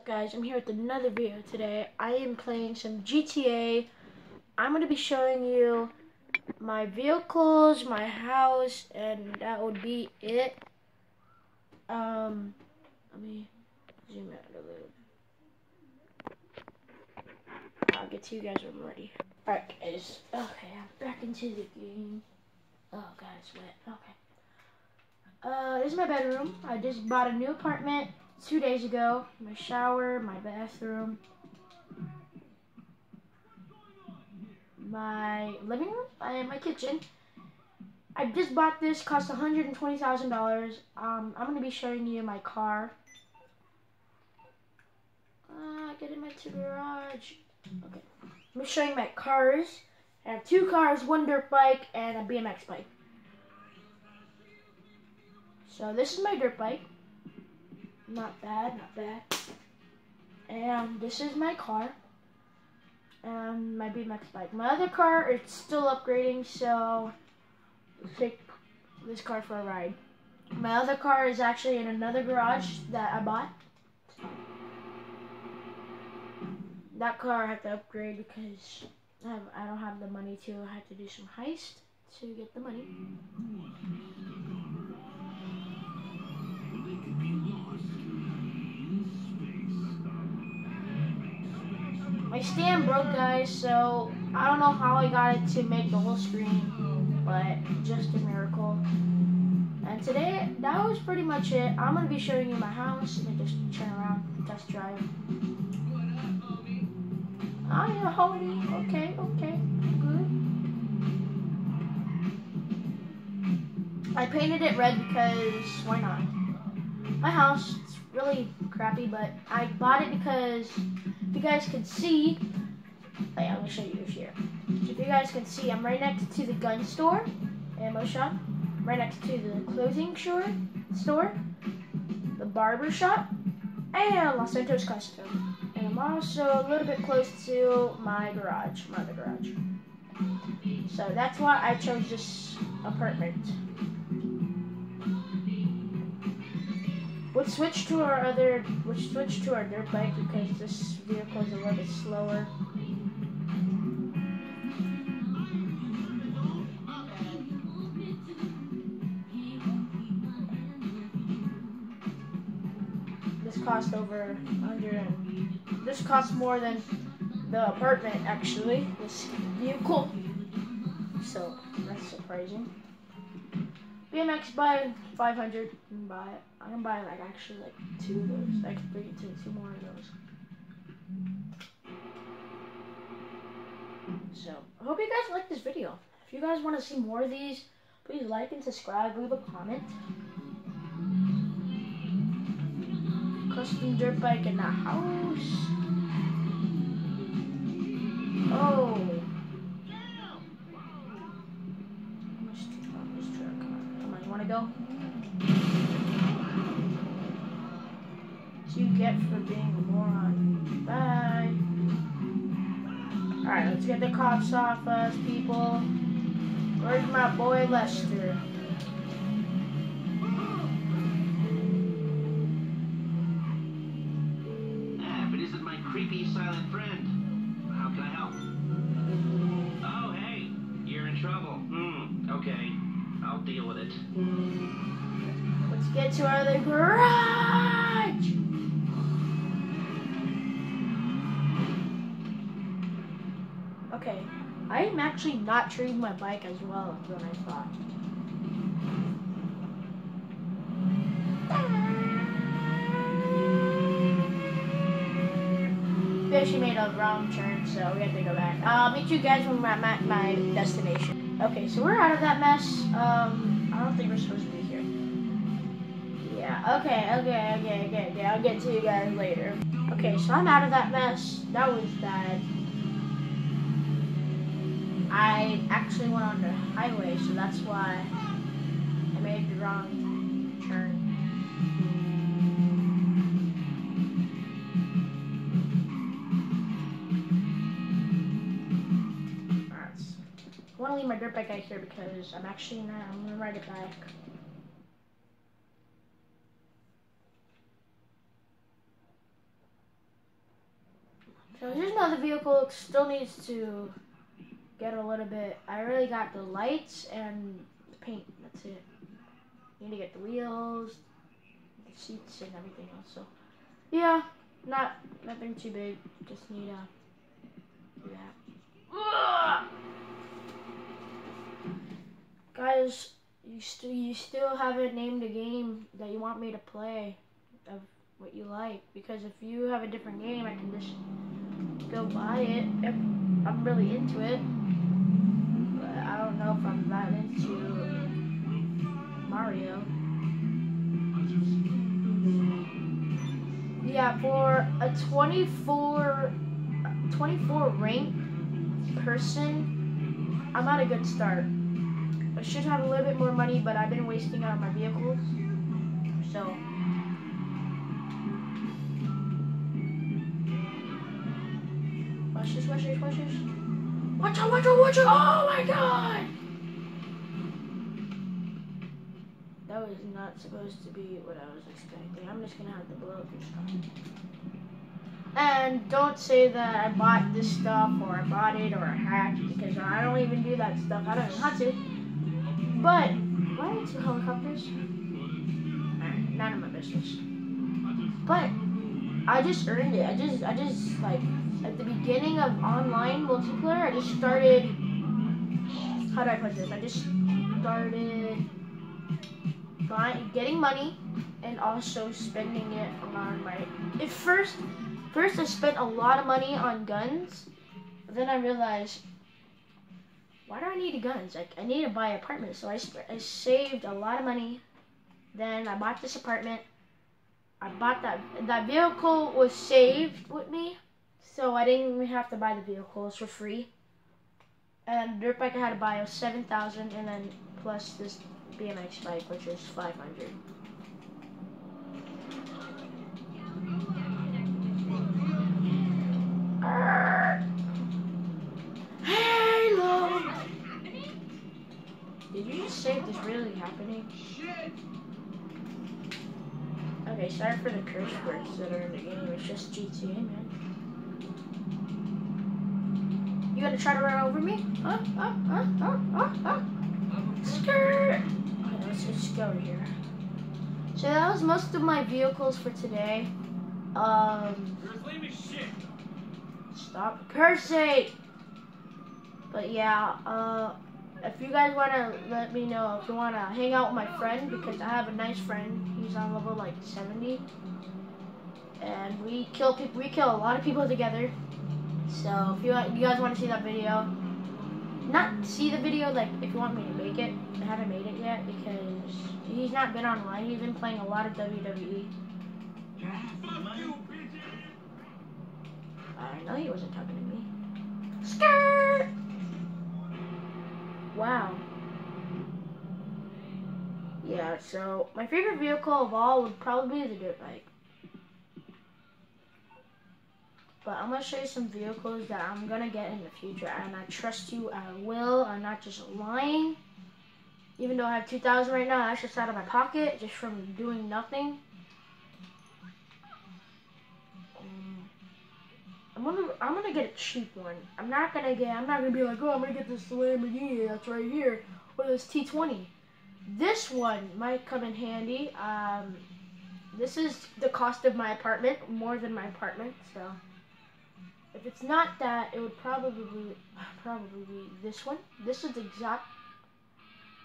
up guys, I'm here with another video today. I am playing some GTA. I'm to be showing you my vehicles, my house, and that would be it. Um, let me zoom out a little. I'll get to you guys when I'm ready. Alright guys, okay, I'm back into the game. Oh god, it's wet, okay. Uh, this is my bedroom. I just bought a new apartment two days ago. My shower, my bathroom, my living room, and my kitchen. I just bought this, cost $120,000. Um, I'm going to be showing you my car. Uh, get in my garage. Okay. I'm showing my cars. I have two cars, one dirt bike, and a BMX bike. So this is my dirt bike. Not bad, not bad. And this is my car. And my BMX bike. My other car, it's still upgrading, so take this car for a ride. My other car is actually in another garage that I bought. That car I have to upgrade because I, have, I don't have the money to. I have to do some heist to get the money. My stand broke, guys, so I don't know how I got it to make the whole screen, but just a miracle. And today, that was pretty much it. I'm going to be showing you my house and just turn around, test drive. Oh, yeah, homie. Okay, okay, good. I painted it red because why not? My house, really crappy, but I bought it because if you guys can see, I'm gonna show you here. If you guys can see, I'm right next to the gun store, ammo shop, right next to the clothing store, store, the barber shop, and Los Santos Custom. And I'm also a little bit close to my garage, my other garage. So that's why I chose this apartment. We'll switch to our other, we'll switch to our dirt bike because this vehicle is a little bit slower. This cost over 100 this cost more than the apartment actually, this vehicle. So that's surprising. BMX buy 500 and buy it. I'm gonna buy like actually like two of those. I can bring it to two more of those. So I hope you guys like this video. If you guys want to see more of these, please like and subscribe. Leave a comment. Custom dirt bike in the house. Oh. Get for being a moron. Bye. Alright, let's get the cops off us, people. Where's my boy Lester? Ah, but isn't my creepy silent friend? How can I help? Oh, hey, you're in trouble. Hmm, okay. I'll deal with it. Let's get to our other garage! I am actually not treating my bike as well as I thought. We actually made a wrong turn, so we have to go back. I'll meet you guys when we're at my destination. Okay, so we're out of that mess. Um, I don't think we're supposed to be here. Yeah, okay, okay, okay, okay, okay. I'll get to you guys later. Okay, so I'm out of that mess. That was bad. I actually went on the highway, so that's why I made the wrong turn. Alright, I want to leave my dirt bike out here because I'm actually not, I'm going to ride it back. So here's another vehicle. Still needs to get a little bit. I really got the lights and the paint. That's it. Need to get the wheels, the seats, and everything else. So yeah, not nothing too big. Just need to do that. Guys, you still you still haven't named a game that you want me to play of what you like because if you have a different game, I can just go buy it if I'm really into it. Don't know if I'm that into Mario. Yeah, for a 24, 24 rank person, I'm at a good start. I should have a little bit more money, but I've been wasting out my vehicles. So. Watch this, watch this, watch this. Watch out, watch out, watch out! Oh my god! That was not supposed to be what I was expecting. I'm just gonna have to blow up this car. And don't say that I bought this stuff or I bought it or I hacked because I don't even do that stuff. I don't know how to. But why are two helicopters? Alright, none of my business. But I just earned it. I just I just like at the beginning of online multiplayer I just started how do I put this? I just started buying getting money and also spending it on my at first first I spent a lot of money on guns, but then I realized why do I need guns? Like, I need to buy an apartment. So I, I saved a lot of money. Then I bought this apartment. I bought that. That vehicle was saved with me. So I didn't even have to buy the vehicles for free. And dirt bike I had to buy was 7000 and then plus this BMX bike, which is 500 Did you just say this really happening? Shit! Okay, sorry for the curse words that are in the game. It's just GTA, man. You gonna try to run over me? Huh? Huh? Huh? Huh? Huh? Huh? Skirt! Okay, let's just go here. So that was most of my vehicles for today. Um. Stop cursing! But yeah, uh if you guys want to let me know if you want to hang out with my friend because I have a nice friend. He's on level like 70, and we kill people. We kill a lot of people together. So if you you guys want to see that video, not see the video like if you want me to make it. I haven't made it yet because he's not been online. He's been playing a lot of WWE. I know he wasn't talking to me. Skirt. Wow. Yeah, so my favorite vehicle of all would probably be the dirt bike. But I'm going to show you some vehicles that I'm going to get in the future. And I trust you, I will. I'm not just lying. Even though I have 2000 right now, that's just out of my pocket, just from doing nothing. I'm gonna I'm gonna get a cheap one. I'm not gonna get I'm not gonna be like, oh I'm gonna get this Lamborghini that's right here or this T20. This one might come in handy. Um, this is the cost of my apartment, more than my apartment, so if it's not that, it would probably probably be this one. This is the exact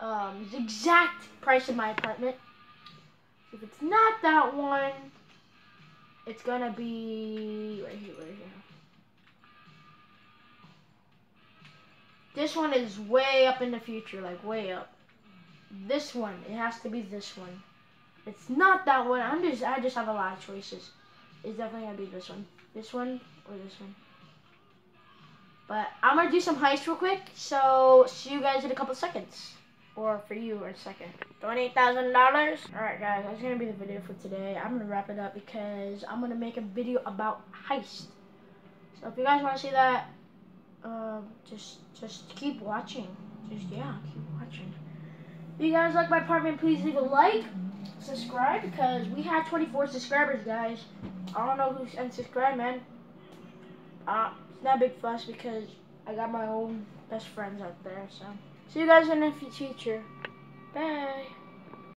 um, the exact price of my apartment. If it's not that one, it's gonna be right here, right here. This one is way up in the future, like way up. This one, it has to be this one. It's not that one. I'm just, I just have a lot of choices. It's definitely gonna be this one, this one, or this one. But I'm gonna do some heist real quick. So see you guys in a couple seconds or for you in a second. $28,000. Alright guys, that's to be the video for today. I'm to wrap it up because I'm to make a video about heist. So if you guys want to see that, uh, just just keep watching. Just, yeah, keep watching. If you guys like my apartment, please leave a like, subscribe, because we had 24 subscribers, guys. I don't know who's unsubscribed, man. Uh, it's not a big fuss because I got my own best friends out there. So see you guys in the future. Bye.